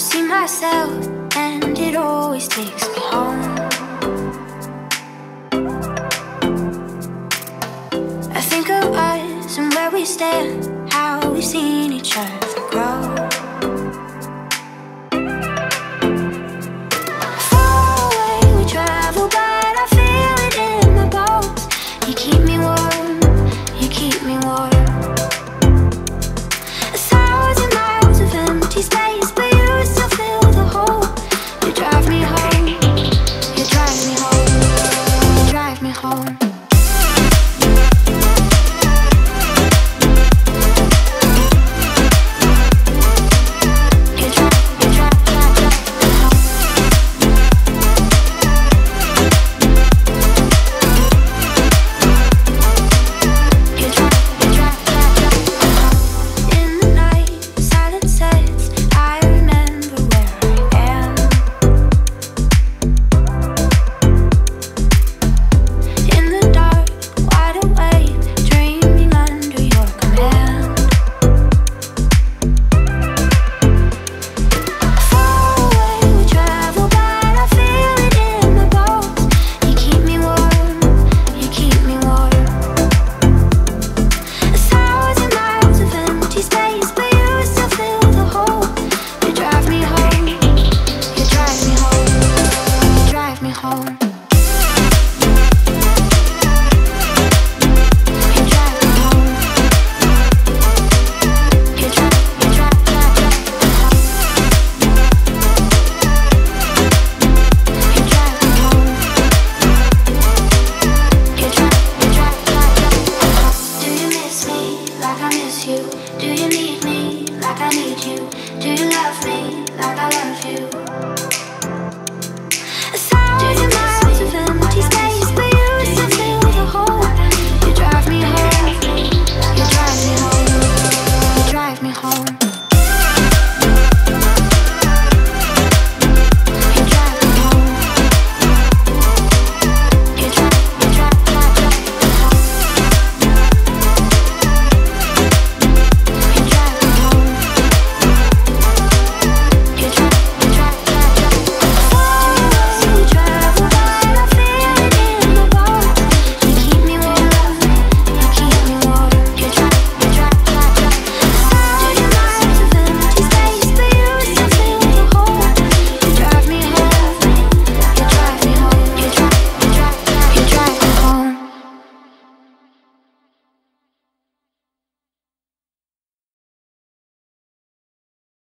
see myself, and it always takes me home. I think of us and where we stand, how we've seen each other grow. you? Do you need me like I need you? Do you love me